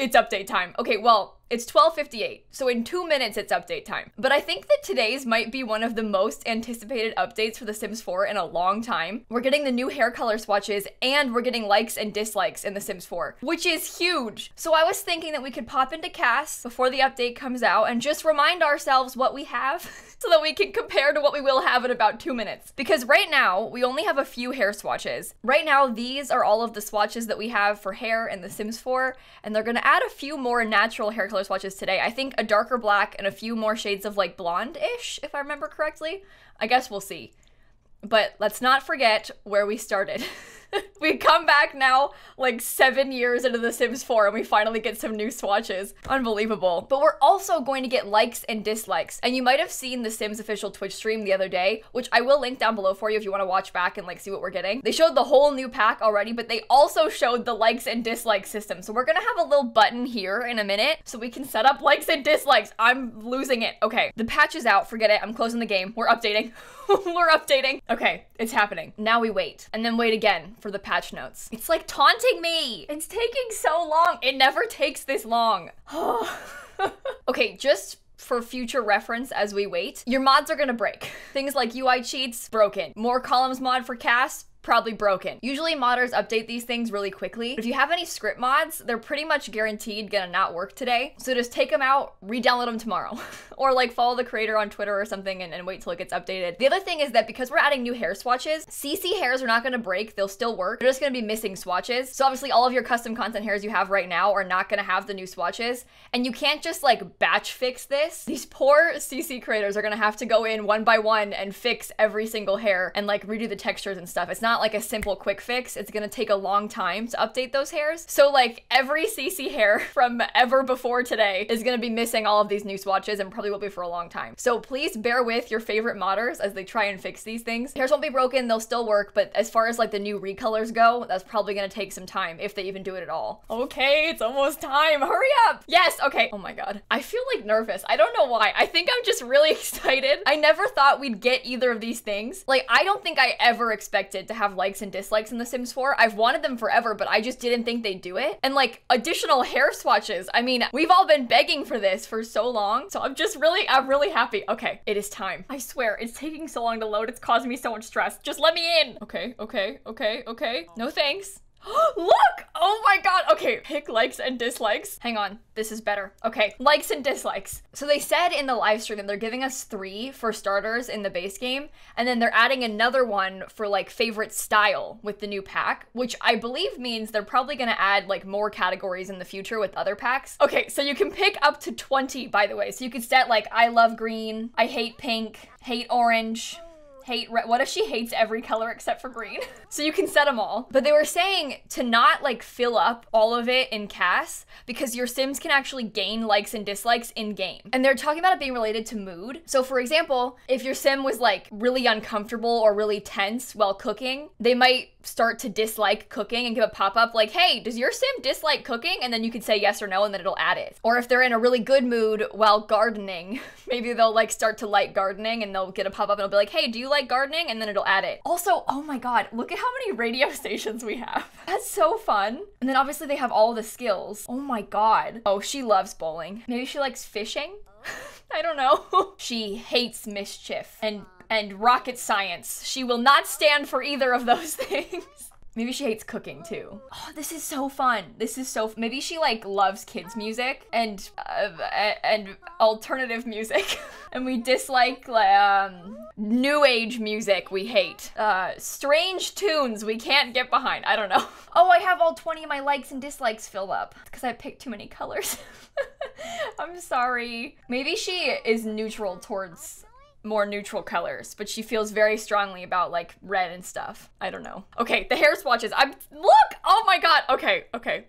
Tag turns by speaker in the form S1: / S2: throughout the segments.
S1: It's update time. Okay, well, it's 12:58. So in 2 minutes it's update time. But I think that today's might be one of the most anticipated updates for The Sims 4 in a long time. We're getting the new hair color swatches and we're getting likes and dislikes in The Sims 4, which is huge. So I was thinking that we could pop into CAS before the update comes out and just remind ourselves what we have so that we can compare to what we will have in about 2 minutes. Because right now, we only have a few hair swatches. Right now, these are all of the swatches that we have for hair in The Sims 4, and they're going to add a few more natural hair color color swatches today. I think a darker black and a few more shades of like blonde-ish, if I remember correctly. I guess we'll see. But let's not forget where we started. we come back now like seven years into The Sims 4 and we finally get some new swatches. Unbelievable. But we're also going to get likes and dislikes. And you might have seen The Sims official Twitch stream the other day, which I will link down below for you if you want to watch back and like see what we're getting. They showed the whole new pack already, but they also showed the likes and dislikes system. So we're gonna have a little button here in a minute so we can set up likes and dislikes. I'm losing it. Okay, the patch is out. Forget it. I'm closing the game. We're updating. we're updating. Okay, it's happening. Now we wait and then wait again for the patch notes. It's like taunting me. It's taking so long. It never takes this long. okay, just for future reference as we wait, your mods are gonna break. Things like UI cheats, broken. More columns mod for CAS, probably broken. Usually modders update these things really quickly. If you have any script mods, they're pretty much guaranteed gonna not work today. So just take them out, re-download them tomorrow. or like follow the creator on Twitter or something and, and, wait till it gets updated. The other thing is that because we're adding new hair swatches, CC hairs are not gonna break, they'll still work. They're just gonna be missing swatches. So obviously all of your custom content hairs you have right now are not gonna have the new swatches. And you can't just like batch fix this. These poor CC creators are gonna have to go in one by one and fix every single hair and like redo the textures and stuff. It's not not like a simple quick fix. It's gonna take a long time to update those hairs. So like every CC hair from ever before today is gonna be missing all of these new swatches and probably will be for a long time. So please bear with your favorite modders as they try and fix these things. Hairs won't be broken, they'll still work, but as far as like the new recolors go, that's probably gonna take some time if they even do it at all. Okay, it's almost time. Hurry up. Yes, okay. Oh my god. I feel like nervous. I don't know why. I think I'm just really excited. I never thought we'd get either of these things. Like, I don't think I ever expected to have likes and dislikes in The Sims 4. I've wanted them forever, but I just didn't think they'd do it. And like additional hair swatches. I mean, we've all been begging for this for so long. So I'm just really, I'm really happy. Okay, it is time. I swear, it's taking so long to load. It's causing me so much stress. Just let me in. Okay, okay, okay, okay. No thanks. Look! Oh my god. Okay, pick likes and dislikes. Hang on. This is better. Okay, likes and dislikes. So they said in the live stream that they're giving us three for starters in the base game, and then they're adding another one for like favorite style with the new pack, which I believe means they're probably gonna add like more categories in the future with other packs. Okay, so you can pick up to 20, by the way. So you could set like, I love green, I hate pink, hate orange, hate red. What if she hates every color except for green? so you can set them all. But they were saying to not like fill up all of it in CAS because your Sims can actually gain likes and dislikes in game. And they're talking about it being related to mood. So for example, if your Sim was like really uncomfortable or really tense while cooking, they might start to dislike cooking and give a pop-up like, hey, does your sim dislike cooking? And then you can say yes or no and then it'll add it. Or if they're in a really good mood while gardening, maybe they'll like start to like gardening and they'll get a pop-up and it'll be like, hey, do you like gardening? And then it'll add it. Also, oh my god, look at how many radio stations we have. That's so fun. And then obviously they have all the skills. Oh my god. Oh, she loves bowling. Maybe she likes fishing? I don't know. she hates mischief and and rocket science. She will not stand for either of those things. Maybe she hates cooking too. Oh, this is so fun. This is so. Maybe she like loves kids music and uh, and alternative music, and we dislike um, new age music. We hate uh, strange tunes we can't get behind. I don't know. Oh, I have all 20 of my likes and dislikes filled up because I picked too many colors. I'm sorry. Maybe she is neutral towards more neutral colors, but she feels very strongly about like red and stuff. I don't know. Okay, the hair swatches. I'm look. Oh my god. Okay, okay,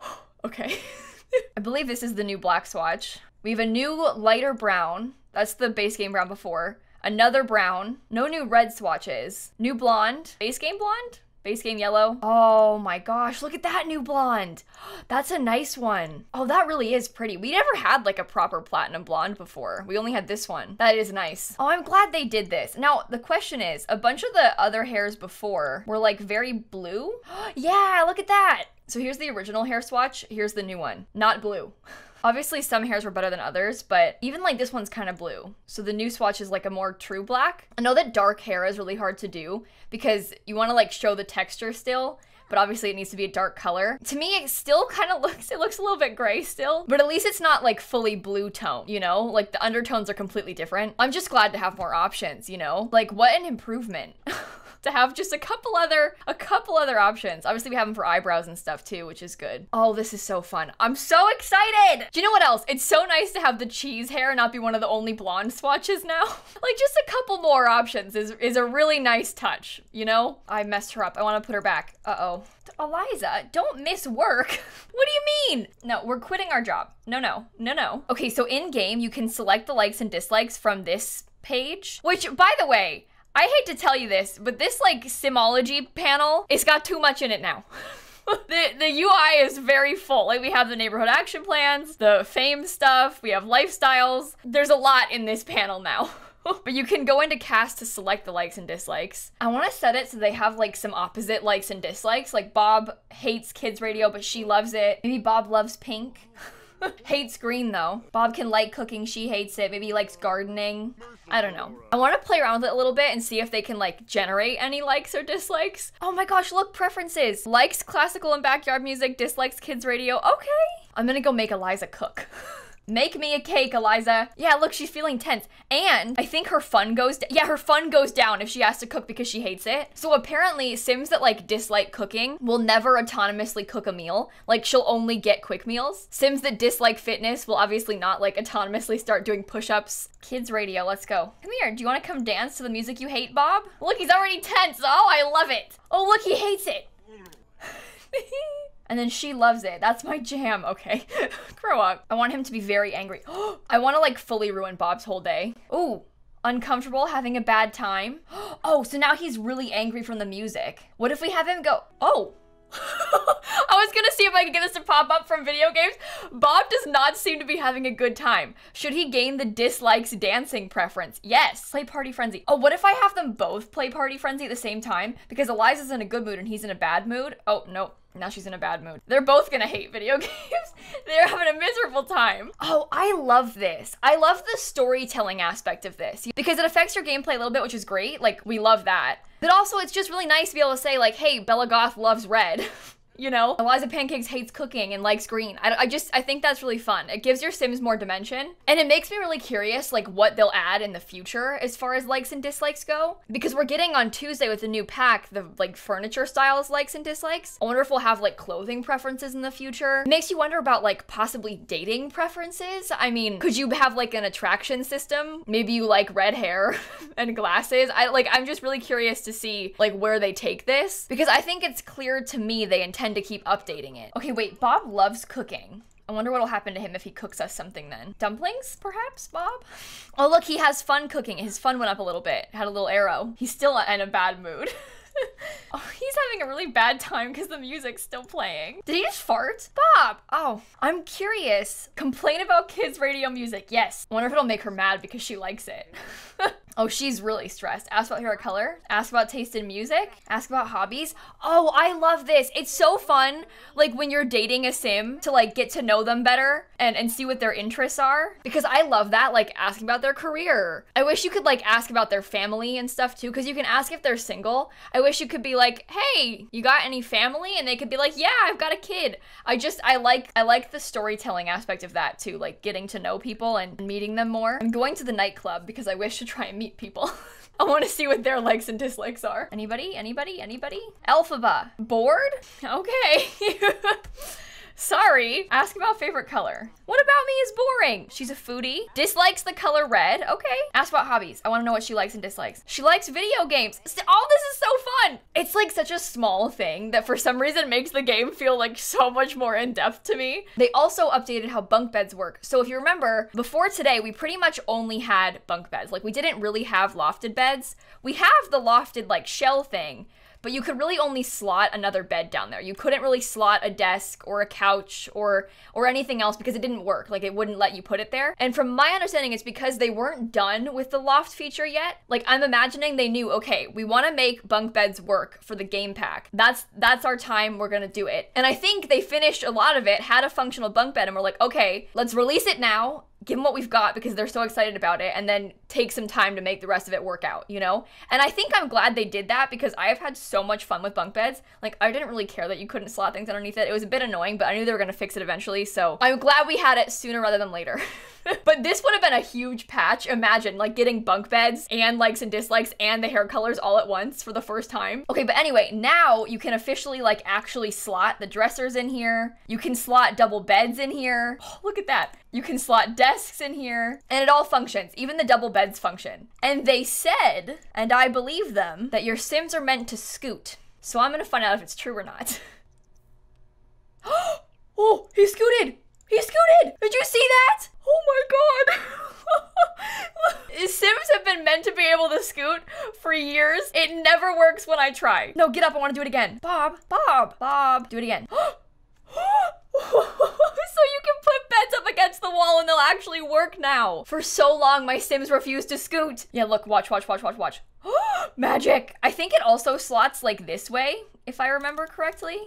S1: okay. I believe this is the new black swatch. We have a new lighter brown. That's the base game brown before. Another brown. No new red swatches. New blonde. Base game blonde. Base game yellow. Oh my gosh, look at that new blonde. That's a nice one. Oh, that really is pretty. We never had like a proper platinum blonde before. We only had this one. That is nice. Oh, I'm glad they did this. Now, the question is, a bunch of the other hairs before were like very blue. yeah, look at that. So here's the original hair swatch. Here's the new one. Not blue. Obviously, some hairs were better than others, but even like this one's kind of blue. So the new swatch is like a more true black. I know that dark hair is really hard to do because you want to like show the texture still, but obviously it needs to be a dark color. To me, it still kind of looks, it looks a little bit gray still, but at least it's not like fully blue tone, you know? Like the undertones are completely different. I'm just glad to have more options, you know? Like what an improvement. to have just a couple other a couple other options. Obviously we have them for eyebrows and stuff too, which is good. Oh, this is so fun. I'm so excited. Do you know what else? It's so nice to have the cheese hair and not be one of the only blonde swatches now. like just a couple more options is is a really nice touch, you know? I messed her up. I want to put her back. Uh-oh. Eliza, don't miss work. what do you mean? No, we're quitting our job. No, no, no, no. Okay, so in game, you can select the likes and dislikes from this page, which by the way, I hate to tell you this, but this like Simology panel, it's got too much in it now. the, the UI is very full. Like we have the neighborhood action plans, the fame stuff, we have lifestyles. There's a lot in this panel now. but you can go into CAS to select the likes and dislikes. I want to set it so they have like some opposite likes and dislikes. Like Bob hates kids radio, but she loves it. Maybe Bob loves pink. hates green though. Bob can like cooking, she hates it. Maybe he likes gardening. I don't know. I want to play around with it a little bit and see if they can like generate any likes or dislikes. Oh my gosh, look, preferences. Likes classical and backyard music, dislikes kids radio. Okay. I'm gonna go make Eliza cook. Make me a cake, Eliza. Yeah, look, she's feeling tense. And I think her fun goes, yeah, her fun goes down if she has to cook because she hates it. So apparently Sims that like dislike cooking will never autonomously cook a meal. Like she'll only get quick meals. Sims that dislike fitness will obviously not like autonomously start doing push-ups. Kids radio, let's go. Come here, do you want to come dance to the music you hate, Bob? Look, he's already tense. Oh, I love it. Oh, look, he hates it. And then she loves it. That's my jam. Okay. Grow up. I want him to be very angry. I want to like fully ruin Bob's whole day. Ooh. Uncomfortable, having a bad time. Oh, so now he's really angry from the music. What if we have him go, oh, I was gonna see if I could get this to pop up from video games. Bob does not seem to be having a good time. Should he gain the dislikes dancing preference? Yes. Play Party Frenzy. Oh, what if I have them both play Party Frenzy at the same time? Because Eliza's in a good mood and he's in a bad mood. Oh, no. Now she's in a bad mood. They're both gonna hate video games. They're having a miserable time. Oh, I love this. I love the storytelling aspect of this because it affects your gameplay a little bit, which is great. Like, we love that. But also, it's just really nice to be able to say, like, hey, Bella Goth loves red. you know? Eliza Pancakes hates cooking and likes green. I, I just, I think that's really fun. It gives your Sims more dimension. And it makes me really curious, like, what they'll add in the future as far as likes and dislikes go. Because we're getting on Tuesday with the new pack, the, like, furniture styles likes and dislikes. I wonder if we'll have, like, clothing preferences in the future. It makes you wonder about, like, possibly dating preferences. I mean, could you have, like, an attraction system? Maybe you like red hair and glasses. I, like, I'm just really curious to see, like, where they take this. Because I think it's clear to me they intend to keep updating it. Okay, wait, Bob loves cooking. I wonder what'll happen to him if he cooks us something then. Dumplings, perhaps, Bob? Oh, look, he has fun cooking. His fun went up a little bit. Had a little arrow. He's still in a bad mood. oh, he's having a really bad time because the music's still playing. Did he just fart? Bob! Oh, I'm curious. Complain about kids' radio music. Yes. I wonder if it'll make her mad because she likes it. Oh, she's really stressed. Ask about hair color. Ask about taste in music. Ask about hobbies. Oh, I love this. It's so fun, like when you're dating a sim to like get to know them better and, and see what their interests are. Because I love that, like asking about their career. I wish you could like ask about their family and stuff too, because you can ask if they're single. I wish you could be like, hey, you got any family? And they could be like, yeah, I've got a kid. I just, I like, I like the storytelling aspect of that too, like getting to know people and meeting them more. I'm going to the nightclub because I wish to try and meet people. I want to see what their likes and dislikes are. Anybody? Anybody? Anybody? Elphaba. Bored? Okay. Sorry. Ask about favorite color. What about me is boring? She's a foodie. Dislikes the color red. Okay. Ask about hobbies. I want to know what she likes and dislikes. She likes video games. All this is so fun. It's like such a small thing that for some reason makes the game feel like so much more in depth to me. They also updated how bunk beds work. So if you remember, before today, we pretty much only had bunk beds. Like we didn't really have lofted beds. We have the lofted like shell thing, but you could really only slot another bed down there. You couldn't really slot a desk or a couch or or anything else because it didn't work. Like it wouldn't let you put it there. And from my understanding, it's because they weren't done with the loft feature yet. Like I'm imagining they knew, okay, we want to make bunk beds work for the game pack. That's that's our time. We're gonna do it. And I think they finished a lot of it, had a functional bunk bed, and we're like, okay, let's release it now give them what we've got because they're so excited about it and then take some time to make the rest of it work out, you know? And I think I'm glad they did that because I have had so much fun with bunk beds. Like, I didn't really care that you couldn't slot things underneath it. It was a bit annoying, but I knew they were gonna fix it eventually, so I'm glad we had it sooner rather than later. but this would have been a huge patch. Imagine, like, getting bunk beds and likes and dislikes and the hair colors all at once for the first time. Okay, but anyway, now you can officially, like, actually slot the dressers in here. You can slot double beds in here. Oh, look at that. You can slot desks in here, and it all functions. Even the double beds function. And they said, and I believe them, that your Sims are meant to scoot. So I'm gonna find out if it's true or not. oh, he scooted! He scooted! Did you see that? Oh my god! Sims have been meant to be able to scoot for years. It never works when I try. No, get up. I want to do it again. Bob, Bob, Bob. Do it again. so you can put beds up against the wall and they'll actually work now. For so long, my Sims refused to scoot. Yeah, look, watch, watch, watch, watch, watch. Magic! I think it also slots like this way, if I remember correctly.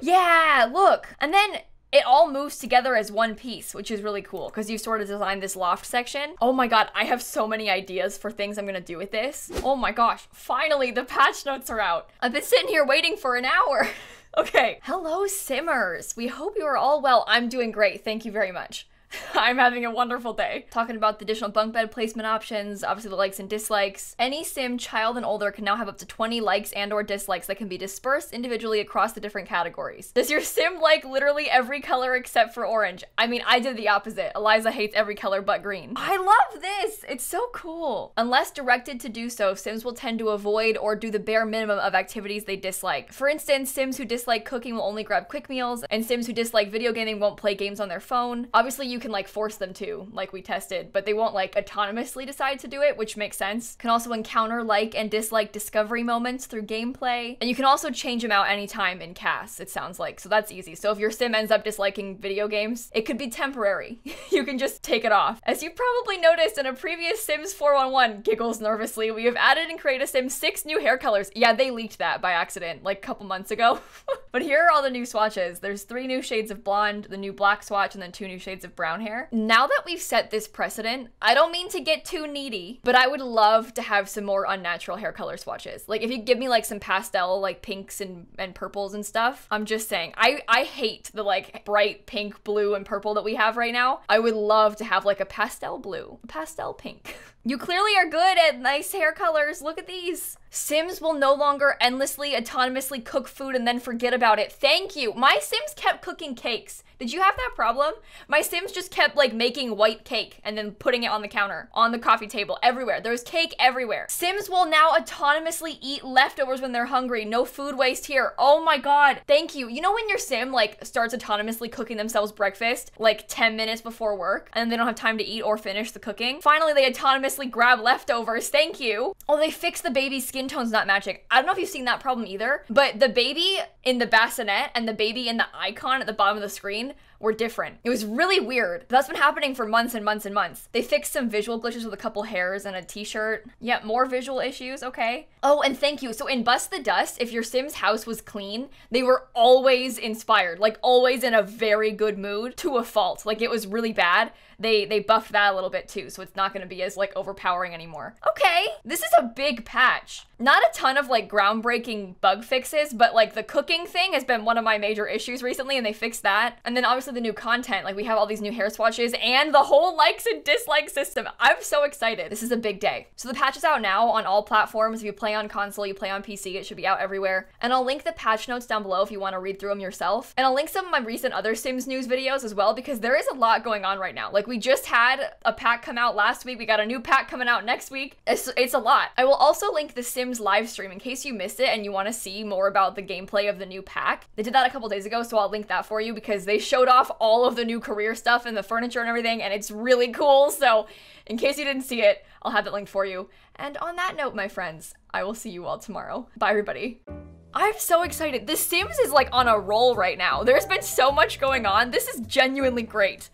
S1: yeah, look. And then it all moves together as one piece, which is really cool because you sort of designed this loft section. Oh my god, I have so many ideas for things I'm gonna do with this. Oh my gosh, finally the patch notes are out. I've been sitting here waiting for an hour. Okay. Hello, Simmers. We hope you are all well. I'm doing great. Thank you very much. I'm having a wonderful day. Talking about the additional bunk bed placement options, obviously the likes and dislikes. Any sim, child and older, can now have up to 20 likes and or dislikes that can be dispersed individually across the different categories. Does your sim like literally every color except for orange? I mean, I did the opposite. Eliza hates every color but green. I love this! It's so cool. Unless directed to do so, sims will tend to avoid or do the bare minimum of activities they dislike. For instance, sims who dislike cooking will only grab quick meals, and sims who dislike video gaming won't play games on their phone. Obviously, you can like force them to, like we tested, but they won't like autonomously decide to do it, which makes sense. Can also encounter like and dislike discovery moments through gameplay. And you can also change them out anytime in CAS, it sounds like. So that's easy. So if your sim ends up disliking video games, it could be temporary. you can just take it off. As you probably noticed in a previous Sims 411, giggles nervously, we have added and created a Sim 6 new hair colors. Yeah, they leaked that by accident like a couple months ago. but here are all the new swatches. There's three new shades of blonde, the new black swatch, and then two new shades of brown brown hair. Now that we've set this precedent, I don't mean to get too needy, but I would love to have some more unnatural hair color swatches. Like if you give me like some pastel like pinks and, and purples and stuff, I'm just saying, I, I hate the like bright pink, blue, and purple that we have right now. I would love to have like a pastel blue, pastel pink. You clearly are good at nice hair colors. Look at these. Sims will no longer endlessly autonomously cook food and then forget about it. Thank you. My Sims kept cooking cakes. Did you have that problem? My Sims just kept like making white cake and then putting it on the counter, on the coffee table, everywhere. There was cake everywhere. Sims will now autonomously eat leftovers when they're hungry. No food waste here. Oh my god. Thank you. You know when your Sim like starts autonomously cooking themselves breakfast like 10 minutes before work and they don't have time to eat or finish the cooking? Finally, they autonomously grab leftovers. Thank you. Oh, they fixed the baby's skin skin tone's not matching. I don't know if you've seen that problem either, but the baby in the bassinet and the baby in the icon at the bottom of the screen were different. It was really weird. That's been happening for months and months and months. They fixed some visual glitches with a couple hairs and a t-shirt. Yeah, more visual issues, okay. Oh, and thank you. So in Bust the Dust, if your Sim's house was clean, they were always inspired, like always in a very good mood to a fault. Like it was really bad. They they buffed that a little bit too, so it's not gonna be as like overpowering anymore. Okay, this is a big patch. Not a ton of like groundbreaking bug fixes, but like the cooking thing has been one of my major issues recently and they fixed that. And then obviously the new content. Like we have all these new hair swatches and the whole likes and dislikes system. I'm so excited. This is a big day. So the patch is out now on all platforms. If you play on console, you play on PC, it should be out everywhere. And I'll link the patch notes down below if you want to read through them yourself. And I'll link some of my recent other Sims news videos as well because there is a lot going on right now. Like we just had a pack come out last week. We got a new pack coming out next week. It's, it's a lot. I will also link the Sims live stream in case you missed it and you want to see more about the gameplay of the new pack. They did that a couple days ago, so I'll link that for you because they showed off all of the new career stuff and the furniture and everything, and it's really cool. So, in case you didn't see it, I'll have it linked for you. And on that note, my friends, I will see you all tomorrow. Bye, everybody. I'm so excited. The Sims is like on a roll right now. There's been so much going on. This is genuinely great.